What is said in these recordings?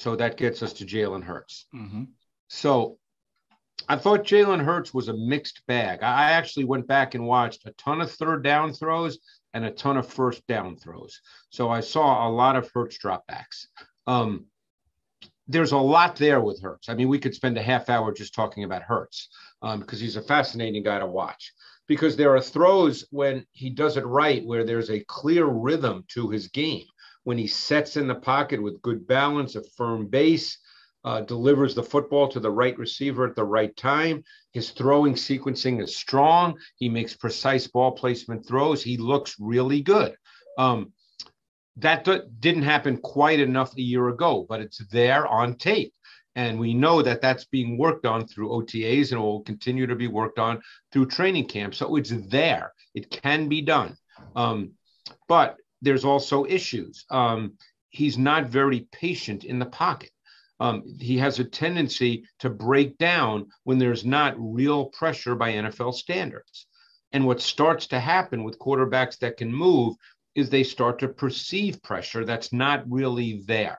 So that gets us to Jalen Hurts. Mm-hmm. So I thought Jalen Hurts was a mixed bag. I actually went back and watched a ton of third down throws and a ton of first down throws. So I saw a lot of Hurts dropbacks. Um, there's a lot there with Hurts. I mean, we could spend a half hour just talking about Hurts because um, he's a fascinating guy to watch. Because there are throws when he does it right where there's a clear rhythm to his game. When he sets in the pocket with good balance, a firm base, uh, delivers the football to the right receiver at the right time. His throwing sequencing is strong. He makes precise ball placement throws. He looks really good. Um, that didn't happen quite enough a year ago, but it's there on tape. And we know that that's being worked on through OTAs and will continue to be worked on through training camp. So it's there. It can be done. Um, but there's also issues. Um, he's not very patient in the pocket. Um, he has a tendency to break down when there's not real pressure by NFL standards. And what starts to happen with quarterbacks that can move is they start to perceive pressure that's not really there.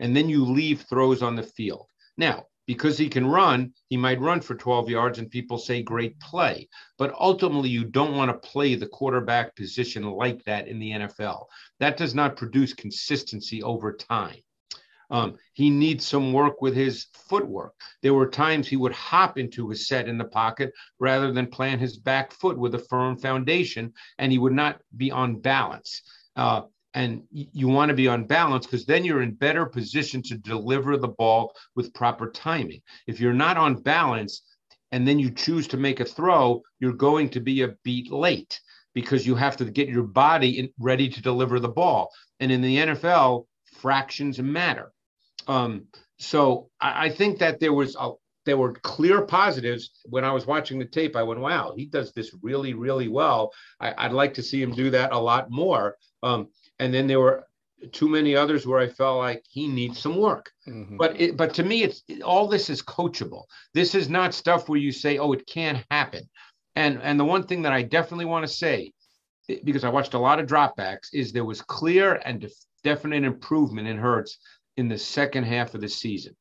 And then you leave throws on the field. Now, because he can run, he might run for 12 yards and people say great play. But ultimately, you don't want to play the quarterback position like that in the NFL. That does not produce consistency over time. Um, he needs some work with his footwork. There were times he would hop into his set in the pocket rather than plant his back foot with a firm foundation, and he would not be on balance. Uh, and you want to be on balance because then you're in better position to deliver the ball with proper timing. If you're not on balance and then you choose to make a throw, you're going to be a beat late because you have to get your body in, ready to deliver the ball. And in the NFL, fractions matter. Um, so I, I, think that there was a, there were clear positives when I was watching the tape. I went, "Wow, he does this really, really well." I, would like to see him do that a lot more. Um, and then there were too many others where I felt like he needs some work. Mm-hmm. But it, but to me, it's all this is coachable. This is not stuff where you say, "Oh, it can't happen." And and the one thing that I definitely want to say, because I watched a lot of dropbacks, is there was clear and def- definite improvement in Hurts in the second half of the season.